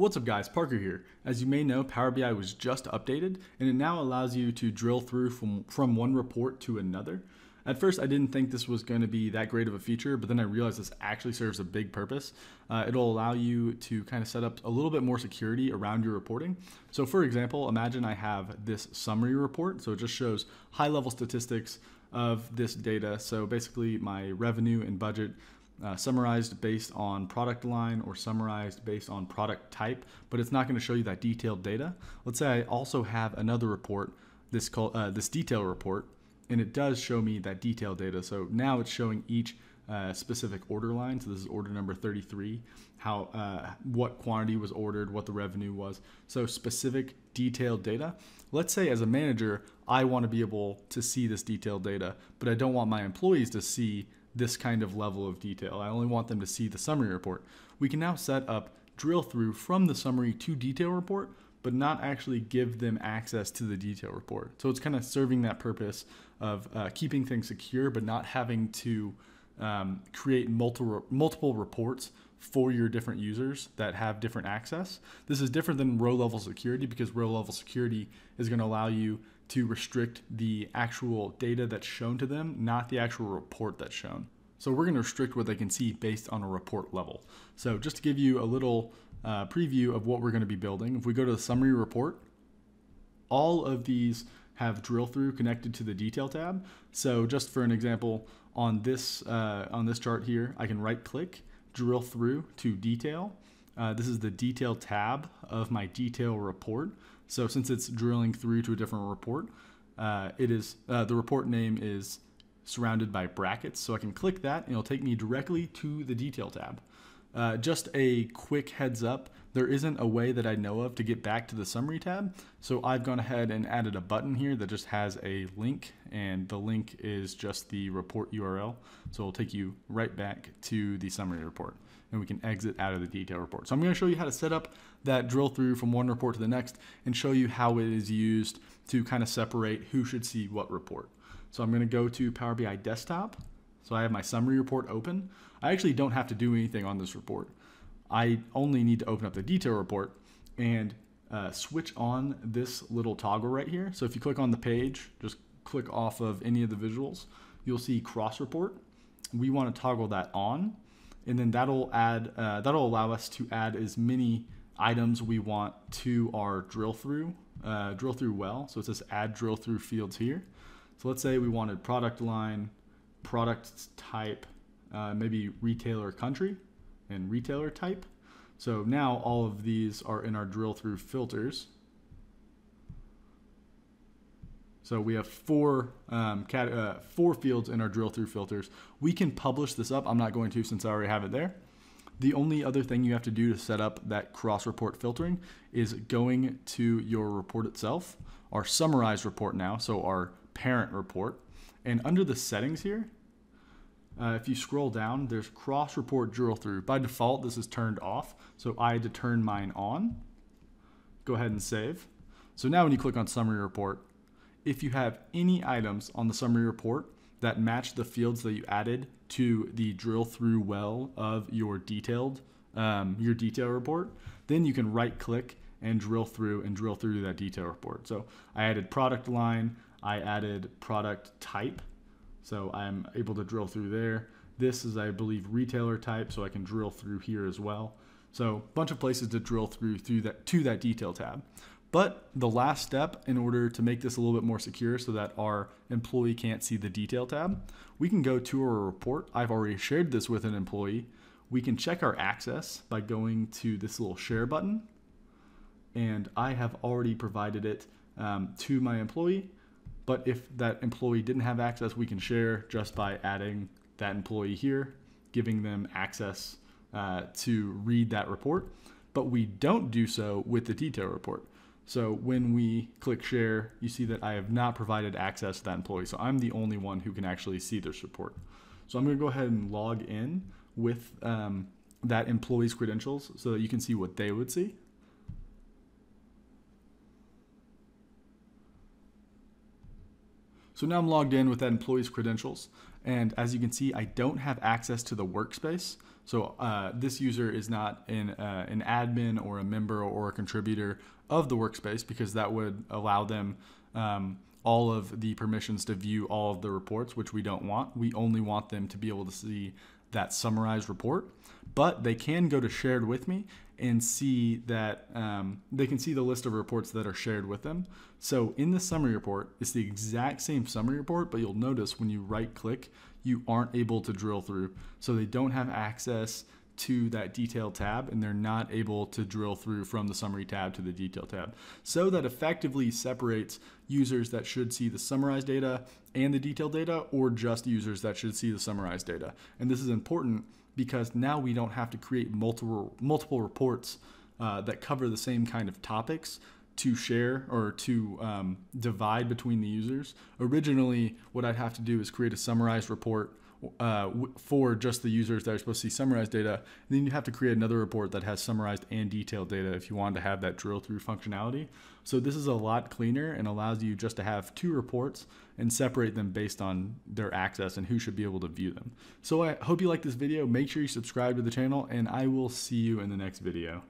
What's up guys, Parker here. As you may know, Power BI was just updated and it now allows you to drill through from, from one report to another. At first, I didn't think this was going to be that great of a feature, but then I realized this actually serves a big purpose. Uh, it'll allow you to kind of set up a little bit more security around your reporting. So for example, imagine I have this summary report. So it just shows high level statistics of this data. So basically my revenue and budget uh, summarized based on product line or summarized based on product type, but it's not going to show you that detailed data. Let's say I also have another report, this called uh, this detail report, and it does show me that detailed data. So now it's showing each uh, specific order line. So this is order number 33, how uh, what quantity was ordered, what the revenue was. So specific detailed data. Let's say as a manager, I want to be able to see this detailed data, but I don't want my employees to see this kind of level of detail. I only want them to see the summary report. We can now set up drill through from the summary to detail report, but not actually give them access to the detail report. So it's kind of serving that purpose of uh, keeping things secure, but not having to um, create multiple multiple reports for your different users that have different access. This is different than row level security because row level security is going to allow you to restrict the actual data that's shown to them, not the actual report that's shown. So we're going to restrict what they can see based on a report level. So just to give you a little uh, preview of what we're going to be building, if we go to the summary report, all of these have drill through connected to the detail tab. So just for an example, on this uh, on this chart here, I can right click, drill through to detail. Uh, this is the detail tab of my detail report. So since it's drilling through to a different report, uh, it is uh, the report name is surrounded by brackets. So I can click that and it'll take me directly to the detail tab. Uh, just a quick heads up, there isn't a way that I know of to get back to the summary tab. So I've gone ahead and added a button here that just has a link and the link is just the report URL. So it'll take you right back to the summary report and we can exit out of the detail report. So I'm going to show you how to set up that drill through from one report to the next and show you how it is used to kind of separate who should see what report. So I'm going to go to Power BI desktop. So I have my summary report open. I actually don't have to do anything on this report. I only need to open up the detail report and uh, switch on this little toggle right here. So if you click on the page, just click off of any of the visuals, you'll see cross report. We want to toggle that on and then that'll add uh, that'll allow us to add as many items we want to our drill through uh, drill through well. So it says add drill through fields here. So let's say we wanted product line, product type, uh, maybe retailer country, and retailer type. So now all of these are in our drill through filters. So we have four um, cat, uh, four fields in our drill through filters. We can publish this up. I'm not going to since I already have it there. The only other thing you have to do to set up that cross report filtering is going to your report itself, our summarized report now, so our parent report. And under the settings here, uh, if you scroll down, there's cross report drill through. By default, this is turned off, so I had to turn mine on. Go ahead and save. So now when you click on summary report, if you have any items on the summary report that match the fields that you added to the drill through well of your detailed um, your detail report, then you can right click and drill through and drill through that detail report. So I added product line, I added product type, so I'm able to drill through there. This is, I believe, retailer type, so I can drill through here as well. So a bunch of places to drill through through that to that detail tab. But the last step in order to make this a little bit more secure so that our employee can't see the detail tab, we can go to our report. I've already shared this with an employee. We can check our access by going to this little share button. And I have already provided it um, to my employee. But if that employee didn't have access, we can share just by adding that employee here, giving them access uh, to read that report. But we don't do so with the detail report. So when we click share, you see that I have not provided access to that employee. So I'm the only one who can actually see this report. So I'm gonna go ahead and log in with um, that employee's credentials so that you can see what they would see. So now I'm logged in with that employee's credentials. And as you can see, I don't have access to the workspace. So uh, this user is not an, uh, an admin or a member or a contributor of the workspace because that would allow them um, all of the permissions to view all of the reports, which we don't want. We only want them to be able to see that summarized report, but they can go to shared with me and see that um, they can see the list of reports that are shared with them. So in the summary report, it's the exact same summary report, but you'll notice when you right click, you aren't able to drill through. So they don't have access to that detail tab and they're not able to drill through from the summary tab to the detail tab. So that effectively separates users that should see the summarized data and the detailed data or just users that should see the summarized data. And this is important because now we don't have to create multiple multiple reports uh, that cover the same kind of topics to share or to um, divide between the users. Originally, what I'd have to do is create a summarized report uh, for just the users that are supposed to see summarized data. And then you have to create another report that has summarized and detailed data if you want to have that drill through functionality. So this is a lot cleaner and allows you just to have two reports and separate them based on their access and who should be able to view them. So I hope you like this video. Make sure you subscribe to the channel and I will see you in the next video.